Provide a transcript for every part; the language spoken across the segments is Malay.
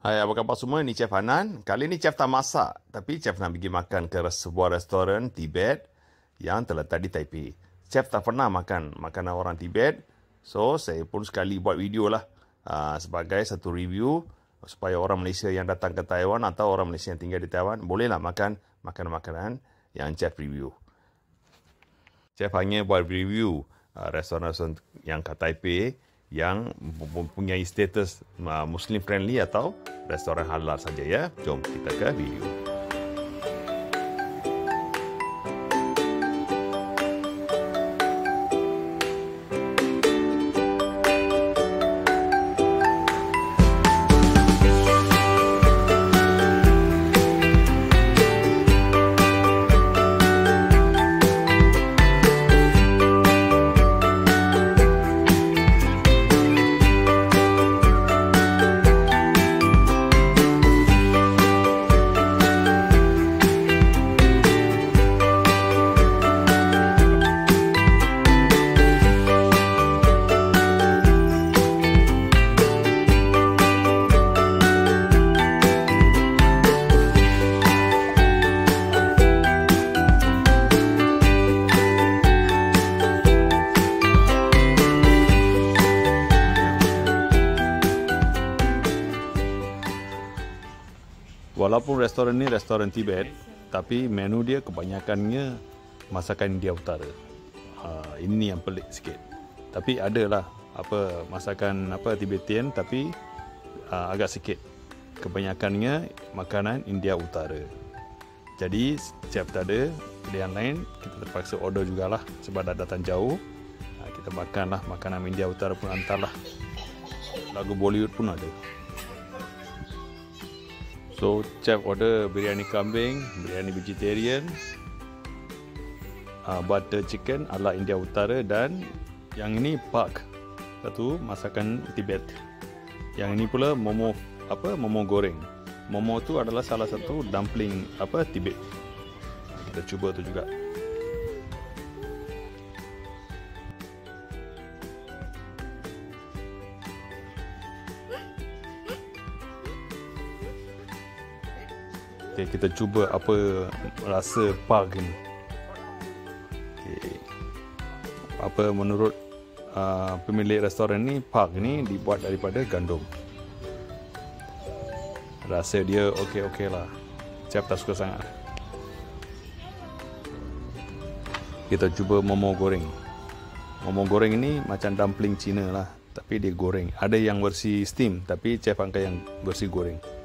Hai, apa khabar semua? Ini Chef Hanan. Kali ini Chef tak masak, tapi Chef nak pergi makan ke sebuah restoran Tibet yang terletak di Taipei. Chef tak pernah makan makanan orang Tibet, so saya pun sekali buat video lah uh, sebagai satu review supaya orang Malaysia yang datang ke Taiwan atau orang Malaysia yang tinggal di Taiwan bolehlah makan makanan-makanan yang Chef review. Chef hanya buat review uh, restoran-restoran yang kat Taipei yang mempunyai status uh, Muslim friendly atau restoran halal saja ya. Jom kita ke video. Walaupun restoran ni restoran Tibet, tapi menu dia kebanyakannya masakan India Utara. Ha, ini yang pelik sikit. Tapi ada lah apa masakan apa Tibetan tapi uh, agak sikit. Kebanyakannya makanan India Utara. Jadi setiap ada pilihan lain, kita terpaksa order jugalah sebab dah datang jauh. Ha, kita makanlah makanan India Utara pun hantarlah. Lagu Bollywood pun ada. So chef order biryani kambing, biryani vegetarian, uh, butter chicken ala India Utara dan yang ini pak satu masakan Tibet. Yang ini pula momo apa momo goreng. Momo tu adalah salah satu dumpling apa Tibet. Kita cuba tu juga. Okay, kita cuba apa rasa pug ni. Okay. Apa menurut uh, pemilik restoran ni, pug ni dibuat daripada gandum. Rasa dia okey-okey lah. Chef tak suka sangat. Kita cuba momo goreng. Momo goreng ni macam dumpling Cina lah. Tapi dia goreng. Ada yang versi steam. Tapi chef angkat yang versi goreng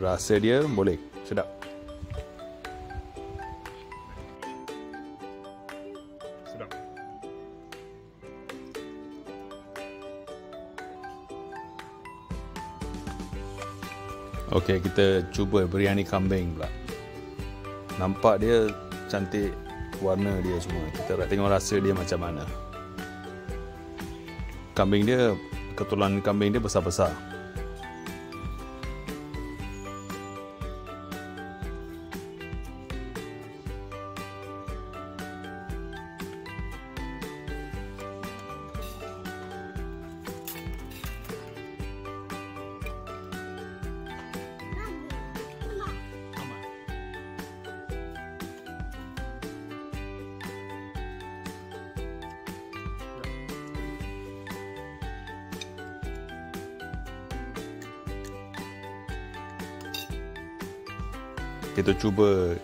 rasa dia boleh sedap sedap Okey, kita cuba biryani kambing pula. Nampak dia cantik warna dia semua. Kita nak tengok rasa dia macam mana. Kambing dia, ketulan kambing dia besar-besar. Kita cuba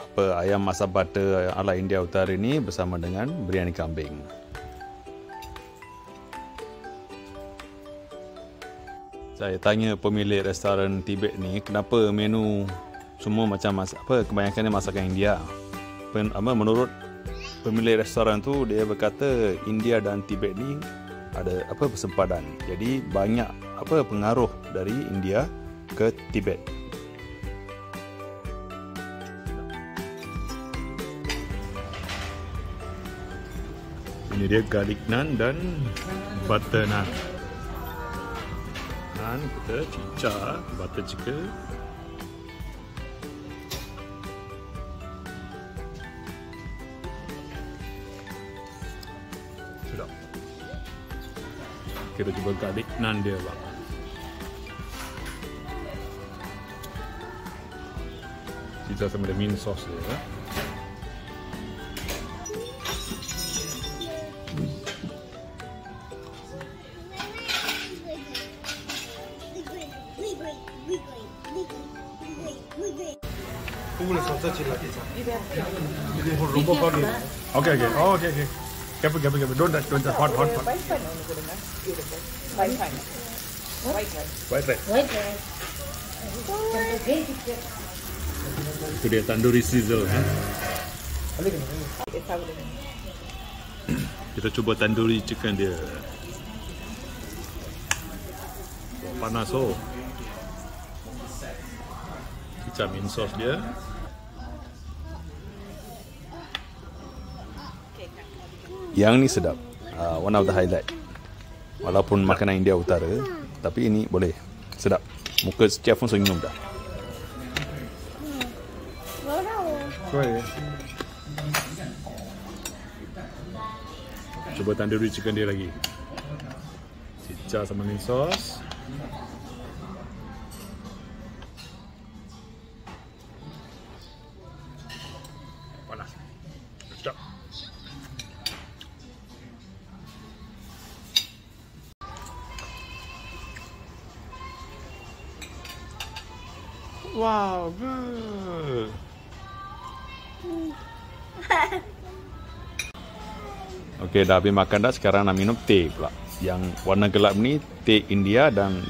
apa ayam masak butter ala India Utara ni bersama dengan biryani kambing. Saya tanya pemilik restoran Tibet ni kenapa menu semua macam masak apa kebanyakannya masakan India. Pen, apa menurut pemilik restoran tu dia berkata India dan Tibet ni ada apa persempadan. Jadi banyak apa pengaruh dari India ke Tibet. Ini dia garlic naan dan butter naan. Dan kita cicah butter juga. Sudah. Kita cuba garlic naan dia lah. Cita sama ada mint sauce dia. Eh? Okay, okay. Okay, okay. Careful, careful, careful. Don't touch, don't touch. Hot, hot, hot. White rice. White rice. White. Itu dia tandoori sizzle. Ha? Kita cuba tandoori chicken dia. Panas oh. Kita mint sauce dia. Yang ni sedap. Uh, one of the highlight. Walaupun makanan India Utara, tapi ini boleh. Sedap. Muka chef pun senyum dah. Kuih. Cuba tandoori chicken dia lagi. Cicah sama mint sauce. Wow, good. Okey, dah habis makan dah. Sekarang nak minum teh pula. Yang warna gelap ni teh India dan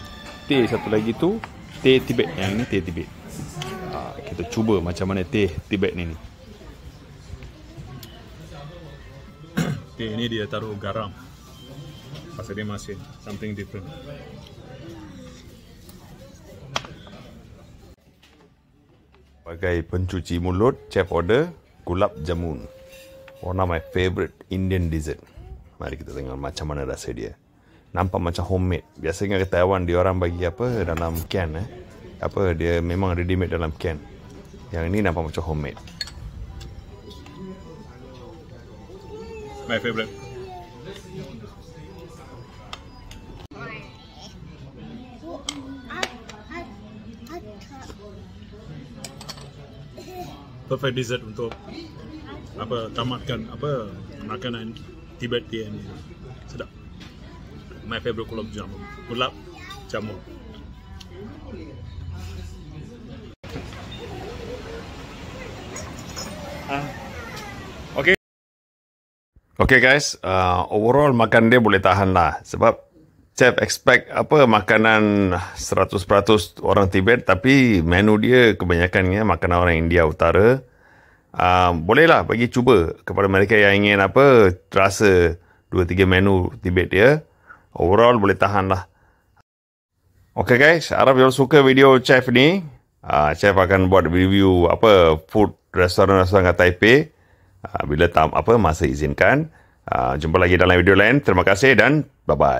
teh satu lagi tu teh Tibet. Yang ini teh Tibet. Ha, kita cuba macam mana teh Tibet ni ni. Teh ini dia taruh garam. Pasal dia masin. Something different. Sebagai pencuci mulut, chef order gulab jamun. One of my favourite Indian dessert. Mari kita tengok macam mana rasa dia. Nampak macam homemade. Biasanya ke Taiwan dia orang bagi apa dalam can eh. Apa dia memang ready made dalam can. Yang ini nampak macam homemade. My favorite. Perfect dessert untuk apa tamatkan apa makanan Tibetian ini. Sedap. My favorite gulab jamun. Gulab jamun. Okay. Okay guys, uh, overall makan dia boleh tahan lah. Sebab chef expect apa makanan 100% orang Tibet tapi menu dia kebanyakannya makanan orang India Utara. Uh, bolehlah bagi cuba kepada mereka yang ingin apa rasa 2-3 menu Tibet dia. Overall boleh tahan lah. Okay guys, harap you suka video chef ni. Uh, chef akan buat review apa food restoran-restoran kat Taipei. Uh, bila tam apa masa izinkan. Uh, jumpa lagi dalam video lain. Terima kasih dan bye-bye.